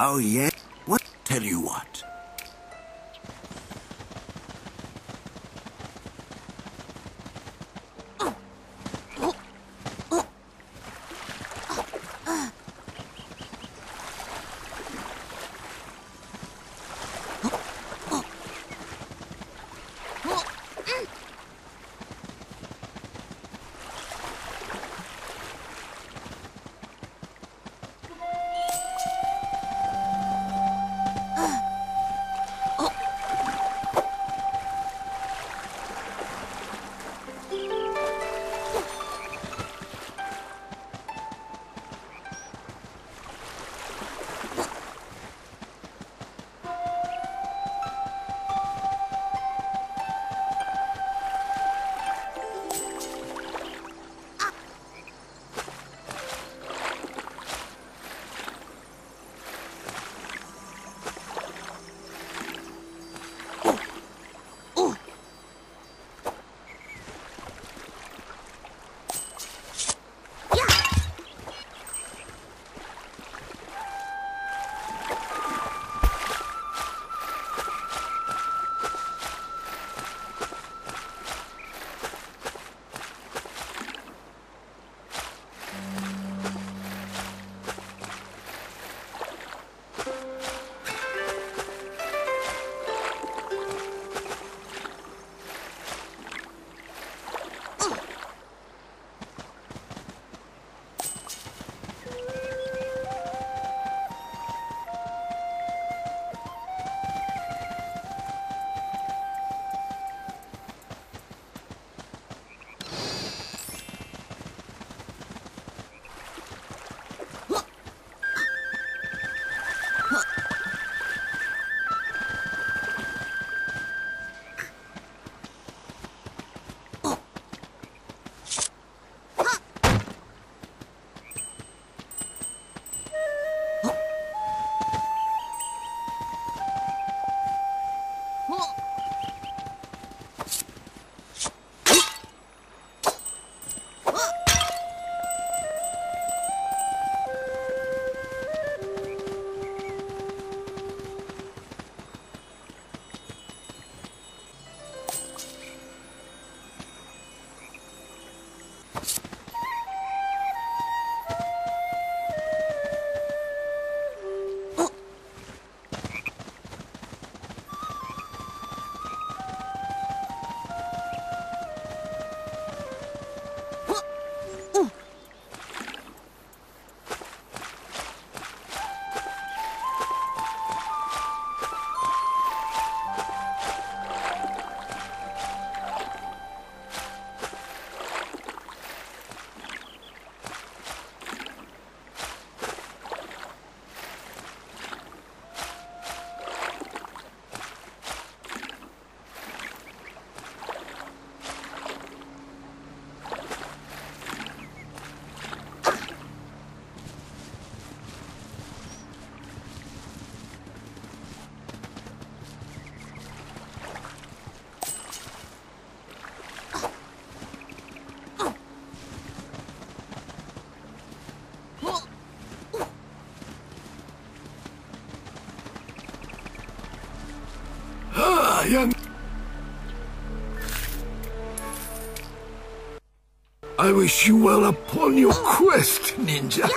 Oh, yeah? What? Tell you what. Ah, young. I wish you well upon your quest, ninja.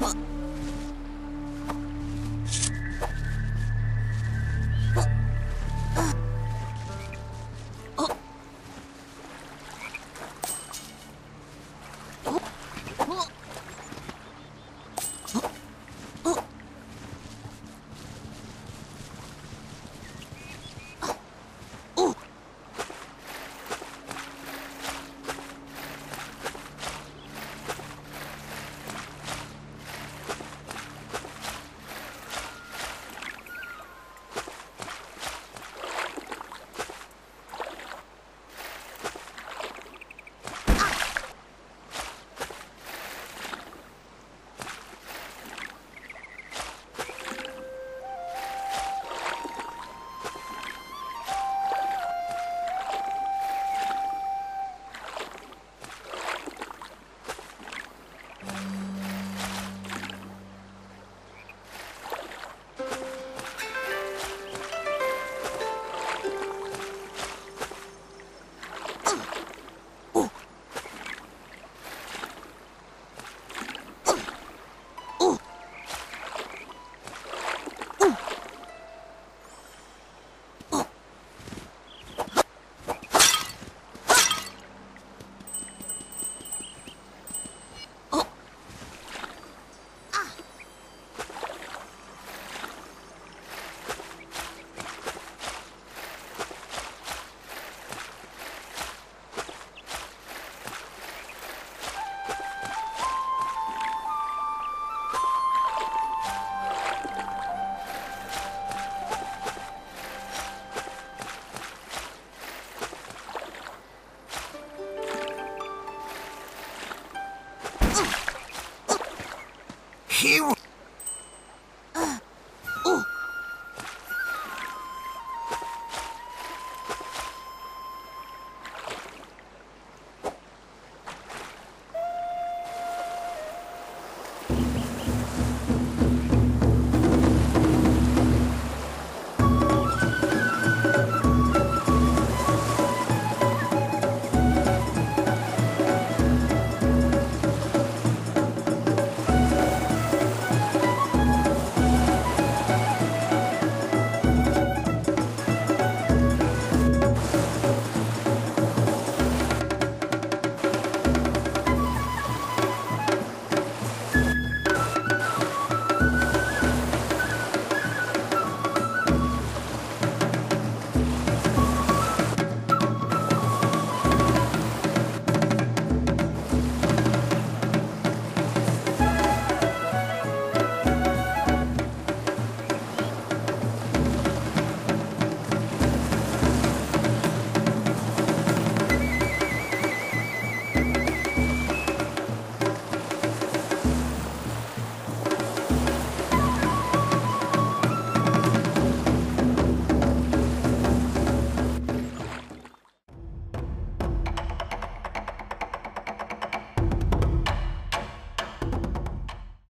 Yeah. He